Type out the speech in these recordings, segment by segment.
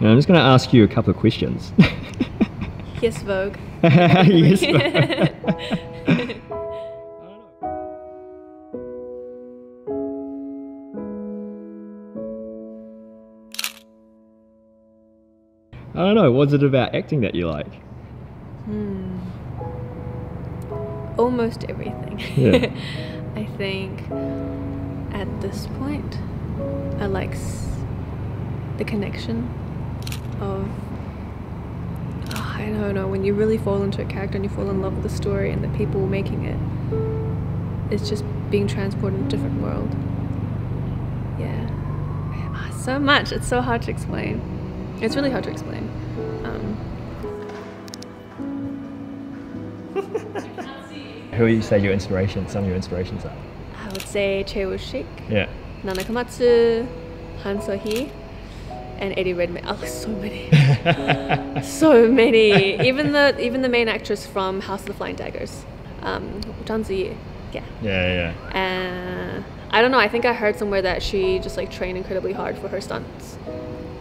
And I'm just going to ask you a couple of questions. Yes, Vogue. yes. I don't know. Was it about acting that you like? Hmm. Almost everything. Yeah. I think at this point, I like the connection of. oh, I don't know, when you really fall into a character and you fall in love with the story and the people making it, it's just being transported in a different world. Yeah. Ah, So much. It's so hard to explain. It's really hard to explain. Um, Who you say your inspirations? Some of your inspirations are. I would say Choi Woo-shik. Yeah. Nana Komatsu, Han So-hee, and Eddie Redmayne. Oh, so many, so many. Even the even the main actress from House of the Flying Daggers, um, Zhang Ziyi. Yeah. Yeah, yeah. And I don't know. I think I heard somewhere that she just like trained incredibly hard for her stunts,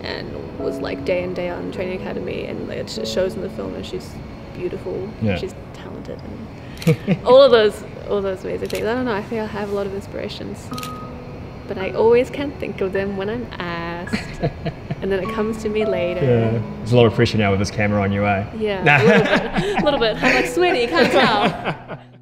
and was like day in day out in training academy, and like, it shows in the film, and she's beautiful. Yeah. She's talented, and all of those all those amazing things. I don't know. I think I have a lot of inspirations, but I always can't think of them when I'm asked, and then it comes to me later. Yeah. There's a lot of pressure now with this camera on you, eh? Yeah, a little bit. A little bit. I'm like sweaty. You can't tell.